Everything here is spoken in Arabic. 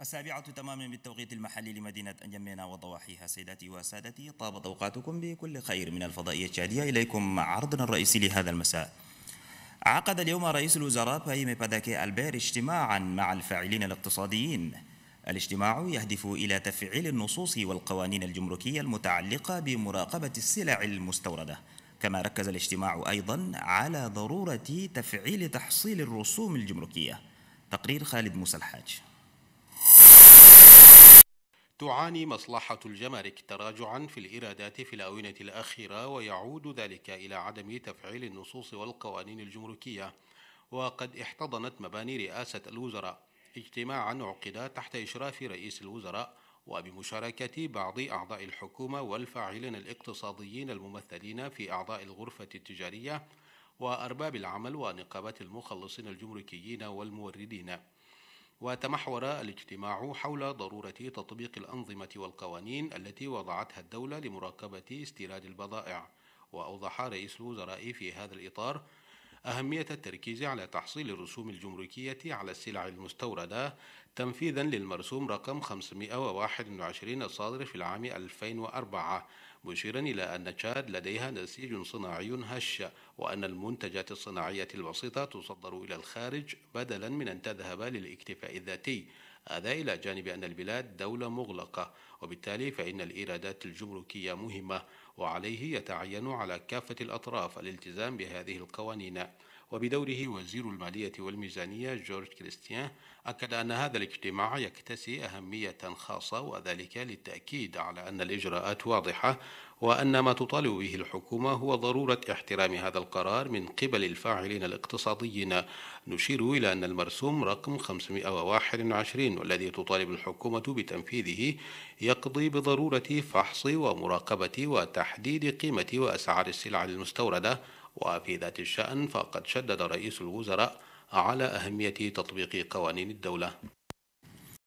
السابعة تماما بالتوقيت المحلي لمدينة أنجمينا وضواحيها. سيداتي وسادتي طابت أوقاتكم بكل خير من الفضائية الشادية. إليكم عرضنا الرئيسي لهذا المساء. عقد اليوم رئيس الوزراء بايمي باداكي ألبير اجتماعا مع الفاعلين الاقتصاديين. الاجتماع يهدف إلى تفعيل النصوص والقوانين الجمركية المتعلقة بمراقبة السلع المستوردة. كما ركز الاجتماع أيضا على ضرورة تفعيل تحصيل الرسوم الجمركية. تقرير خالد موسى الحاج. تعاني مصلحة الجمارك تراجعا في الإيرادات في الآونة الأخيرة ويعود ذلك إلى عدم تفعيل النصوص والقوانين الجمركية. وقد احتضنت مباني رئاسة الوزراء اجتماعا عقد تحت إشراف رئيس الوزراء وبمشاركة بعض أعضاء الحكومة والفاعلين الاقتصاديين الممثلين في أعضاء الغرفة التجارية وأرباب العمل ونقابات المخلصين الجمركيين والموردين. وتمحور الاجتماع حول ضرورة تطبيق الأنظمة والقوانين التي وضعتها الدولة لمراقبة استيراد البضائع. وأوضح رئيس الوزراء في هذا الإطار أهمية التركيز على تحصيل الرسوم الجمركية على السلع المستوردة تنفيذا للمرسوم رقم 521 الصادر في العام 2004 مشيرا إلى أن تشاد لديها نسيج صناعي هش وأن المنتجات الصناعية البسيطة تصدر إلى الخارج بدلا من أن تذهب للاكتفاء الذاتي هذا إلى جانب أن البلاد دولة مغلقة وبالتالي فإن الإيرادات الجمركية مهمة وعليه يتعين على كافة الأطراف الالتزام بهذه القوانين. وبدوره وزير المالية والميزانية جورج كريستيان أكد أن هذا الاجتماع يكتسي أهمية خاصة وذلك للتأكيد على أن الإجراءات واضحة وأن ما تطالب به الحكومة هو ضرورة احترام هذا القرار من قبل الفاعلين الاقتصاديين. نشير إلى أن المرسوم رقم 521 والذي تطالب الحكومة بتنفيذه يقضي بضرورة فحص ومراقبة وتحديد قيمة وأسعار السلع المستوردة وفي ذات الشأن فقد شدد رئيس الوزراء على أهمية تطبيق قوانين الدولة.